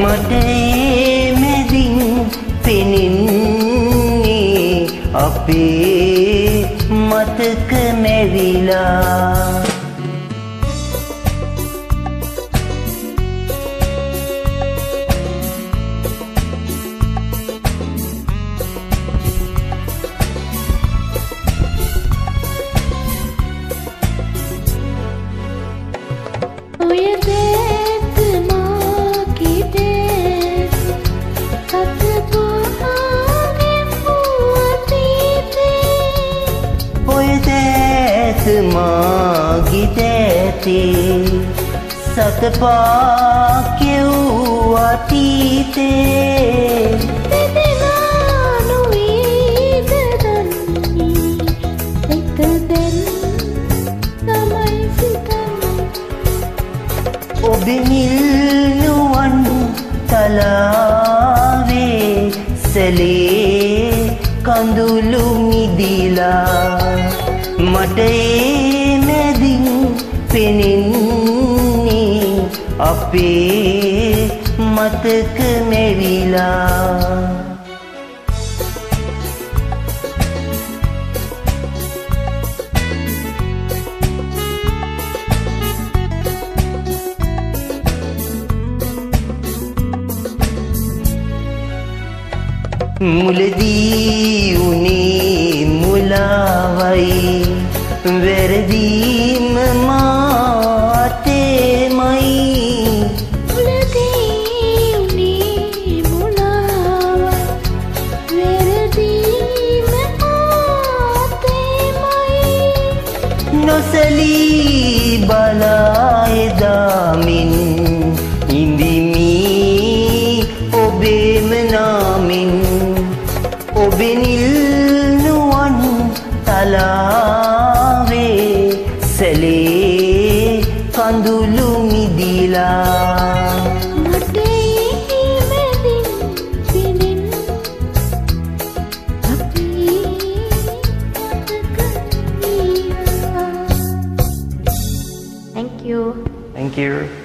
මට ඒ මැදින් පෙනෙන්නේ අපේ මතක මැවිලා. දෑත මාගිදෑතේ සතපා කෙව් අතීතේ. දෙදෙනා නොවේද දන්නේ එක දැන් තමයි සිතන්නේ ඔබෙමිල්නුවන් තලාවේ සැලේ කඳුළු මිදිලා මට ඒ මැදින් පෙනෙන්නේ අපේ මතක මැවිලා. मुलि उनी मुल वरदी मे माईदी मुर नसली වෙනිල් නුවන් තලාවේ සැලේ කඳුළු මිදිලා Thank you. Thank you.